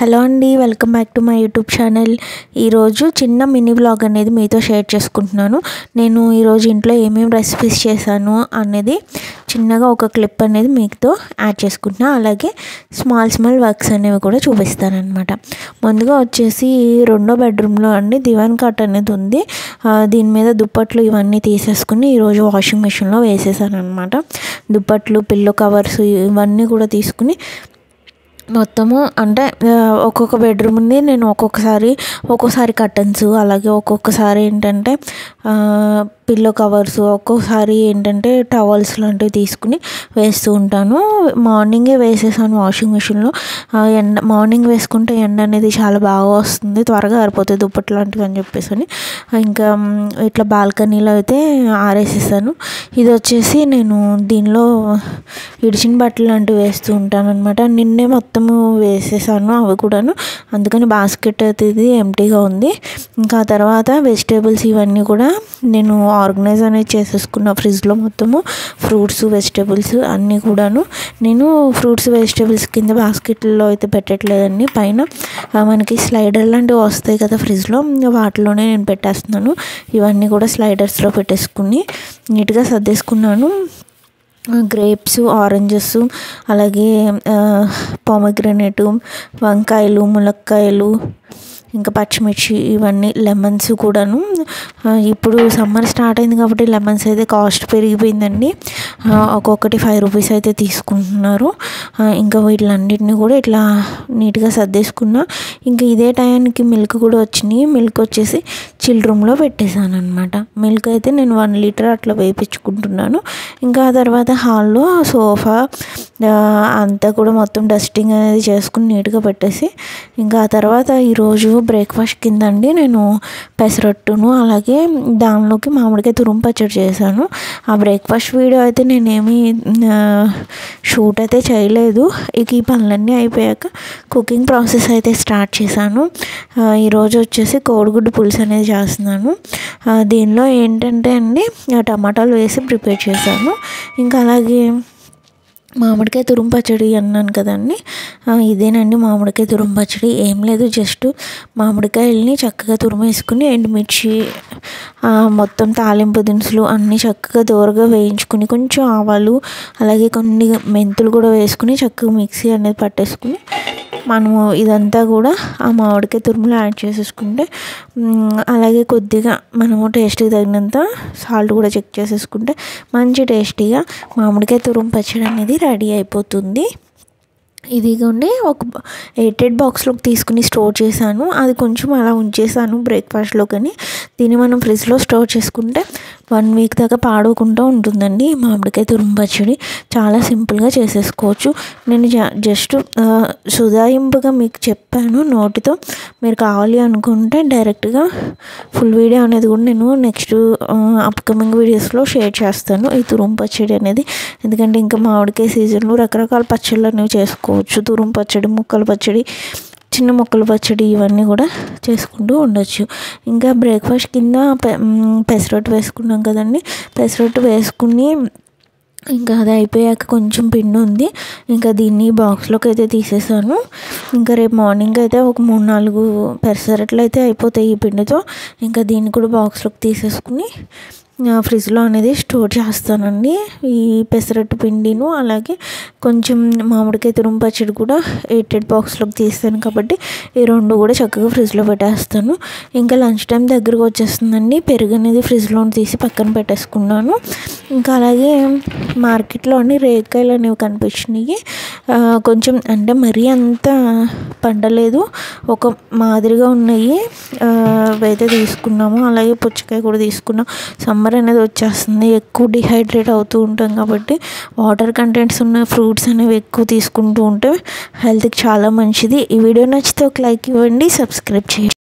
Hello అండి welcome back to my YouTube channel. ఈరోజు చిన్న మినీ బ్లాగ్ అనేది మీతో షేర్ చేసుకుంటున్నాను. నేను ఈరోజు ఇంట్లో ఏమేమి రెసిపీస్ చేశాను అనేది చిన్నగా ఒక క్లిప్ అనేది మీతో యాడ్ చేసుకుంటున్నాను అలాగే స్మాల్ స్మాల్ వర్క్స్ అనేవి కూడా చూపిస్తానమాట ముందుగా వచ్చేసి రెండో బెడ్రూమ్లో అండి దివాన్ కాట్ అనేది ఉంది. దీని మీద దుప్పట్లు ఇవన్నీ తీసేసుకుని ఈరోజు వాషింగ్ మిషన్లో వేసేసాను అనమాట దుప్పట్లు పిల్లో కవర్స్ ఇవన్నీ కూడా తీసుకుని మొత్తము అంటే ఒక్కొక్క బెడ్రూమ్ ఉంది. నేను ఒక్కొక్కసారి ఒక్కోసారి కర్టన్స్ అలాగే ఒక్కొక్కసారి ఏంటంటే పిల్లో కవర్స్ ఒక్కోసారి ఏంటంటే టవల్స్ లాంటివి తీసుకుని వేస్తూ ఉంటాను. మార్నింగే వేసేసాను వాషింగ్ మిషన్లో ఆ, ఎండ మార్నింగ్ వేసుకుంటే ఎండ అనేది చాలా బాగా వస్తుంది. త్వరగా ఆరిపోతుంది దుప్పటి లాంటివి అని చెప్పేసి ఇంకా ఇట్లా బాల్కనీలో అయితే ఆరేసేసాను. ఇది వచ్చేసి నేను దీనిలో ఇడిచిన బట్టలు లాంటివి వేస్తూ ఉంటాను అనమాట నిన్నే మొత్తం మొత్తము వేసేసాను అవి కూడాను. అందుకని బాస్కెట్ అది ఇది ఎంటీగా ఉంది. ఇంకా తర్వాత వెజిటేబుల్స్ ఇవన్నీ కూడా నేను ఆర్గనైజ్ అనేది చేసేసుకున్న ఫ్రిడ్జ్లో మొత్తము. ఫ్రూట్స్ వెజిటేబుల్స్ అన్నీ కూడాను. నేను ఫ్రూట్స్ వెజిటేబుల్స్ కింద బాస్కెట్లో అయితే పెట్టట్లేదండి. పైన మనకి స్లైడర్ లాంటివి వస్తాయి కదా ఫ్రిడ్జ్లో వాటిలోనే నేను పెట్టేస్తున్నాను. ఇవన్నీ కూడా స్లైడర్స్లో పెట్టేసుకుని నీట్గా సర్దేసుకున్నాను. గ్రేప్స్ ఆరెంజెస్ అలాగే పామగ్రనేటు వంకాయలు ములక్కాయలు ఇంకా పచ్చిమిర్చి ఇవన్నీ లెమన్స్ కూడాను. ఇప్పుడు సమ్మర్ స్టార్ట్ అయింది కాబట్టి లెమన్స్ అయితే కాస్ట్ పెరిగిపోయిందండి. ఒక్కొక్కటి ఫైవ్ రూపీస్ అయితే తీసుకుంటున్నారు. ఇంకా వీటిలన్నిటిని కూడా ఇట్లా నీట్గా సర్దేసుకున్నా. ఇంకా ఇదే టైంకి మిల్క్ కూడా వచ్చినాయి. మిల్క్ వచ్చేసి చిల్ రూమ్లో పెట్టేశాను అనమాట మిల్క్ అయితే నేను వన్ లీటర్ అట్లా వేయించుకుంటున్నాను. ఇంకా ఆ తర్వాత హాల్లో సోఫా అంతా కూడా మొత్తం డస్టింగ్ అనేది చేసుకుని నీట్గా పెట్టేసి ఇంకా ఆ తర్వాత ఈరోజు బ్రేక్ఫాస్ట్ కింద అండి నేను పెసరట్టును అలాగే దానిలోకి మామిడికాయ తురుము పచ్చడి చేశాను. ఆ బ్రేక్ఫాస్ట్ వీడియో అయితే నేనేమి షూట్ అయితే చేయలేదు. ఇక ఈ పనులన్నీ అయిపోయాక కుకింగ్ ప్రాసెస్ అయితే స్టార్ట్ చేశాను. ఈరోజు వచ్చేసి కోడిగుడ్డు పులుసు అనేది చేస్తున్నాను. దీనిలో ఏంటంటే అండి టమాటాలు వేసి ప్రిపేర్ చేశాను. ఇంకా అలాగే మామిడికాయ తురుము పచ్చడి అన్నాను కదండి. ఇదేనండి మామిడికాయ తురుము పచ్చడి. ఏం లేదు జస్ట్ మామిడికాయల్ని చక్కగా తురుమేసుకుని ఎండుమిర్చి మొత్తం తాలింపు దినుసులు అన్నీ చక్కగా దోరగా వేయించుకుని కొంచెం ఆవాలు అలాగే కొన్ని మెంతులు కూడా వేసుకుని చక్కగా మిక్సీ అనేది పట్టేసుకుని మనము ఇదంతా కూడా ఆ మామిడికాయ తురుములో యాడ్ చేసేసుకుంటే అలాగే కొద్దిగా మనము టేస్ట్కి తగినంత సాల్ట్ కూడా చెక్ చేసేసుకుంటే మంచి టేస్టీగా మామిడికాయ తురుము పచ్చడి అనేది రెడీ అయిపోతుంది. ఇదిగోండి ఒక ఎయిటెడ్ బాక్స్లోకి తీసుకుని స్టోర్ చేశాను. అది కొంచెం అలా ఉంచేసాను బ్రేక్ఫాస్ట్లో కానీ. దీన్ని మనం ఫ్రిడ్జ్లో స్టోర్ చేసుకుంటే వన్ వీక్ దాకా పాడవకుండా ఉంటుందండి. మామిడికాయ తురుము పచ్చడి చాలా సింపుల్గా చేసేసుకోవచ్చు. నేను జ- జస్ట్ సుధాయింపుగా మీకు చెప్పాను నోటితో. మీరు కావాలి అనుకుంటే డైరెక్ట్గా ఫుల్ వీడియో అనేది కూడా నేను నెక్స్ట్ అప్కమింగ్ వీడియోస్లో షేర్ చేస్తాను ఈ తురుము పచ్చడి అనేది. ఎందుకంటే ఇంకా మామిడికాయ సీజన్లో రకరకాల పచ్చళ్ళు అనేవి చేసుకోవచ్చు. తురుము పచ్చడి ముక్కల పచ్చడి చిన్న ముక్కల పచ్చడి ఇవన్నీ కూడా చేసుకుంటూ ఉండొచ్చు. ఇంకా బ్రేక్ఫాస్ట్ కింద పె పెసరట్టు వేసుకున్నాం కదండి. పెసరట్టు వేసుకుని ఇంకా అది అయిపోయాక కొంచెం పిండి ఉంది. ఇంకా దీన్ని బాక్స్లోకి అయితే తీసేసాను. ఇంకా రేపు మార్నింగ్ అయితే ఒక మూడు నాలుగు పెసరట్లు అయితే అయిపోతాయి ఈ పిండితో. ఇంకా దీన్ని కూడా బాక్స్లోకి తీసేసుకుని ఫ్రిడ్జ్లో అనేది స్టోర్ చేస్తానండి. ఈ పెసరట్టు పిండిను అలాగే కొంచెం మామిడికాయ తురుము పచ్చడి కూడా ఎయిటెడ్ బాక్స్లోకి తీస్తాను కాబట్టి ఈ రెండు కూడా చక్కగా ఫ్రిడ్జ్లో పెట్టేస్తాను. ఇంకా లంచ్ టైం దగ్గరకు వచ్చేస్తుందండి పెరుగు అనేది ఫ్రిడ్జ్లో తీసి పక్కన పెట్టేసుకున్నాను. ఇంకా అలాగే మార్కెట్లో అన్ని రేకాయలు అనేవి కనిపించినాయి. కొంచెం అంటే మరీ అంత పండలేదు. ఒక మాదిరిగా ఉన్నాయి. అయితే తీసుకున్నాము. అలాగే పుచ్చకాయ కూడా తీసుకున్నాం. సమ్మర్ అనేది వచ్చేస్తుంది. ఎక్కువ డిహైడ్రేట్ అవుతూ ఉంటాం కాబట్టి వాటర్ కంటెంట్స్ ఉన్న ఫ్రూట్స్ అనేవి ఎక్కువ తీసుకుంటూ ఉంటే హెల్త్కి చాలా మంచిది. ఈ వీడియో నచ్చితే ఒక లైక్ ఇవ్వండి. సబ్స్క్రైబ్ చేయండి.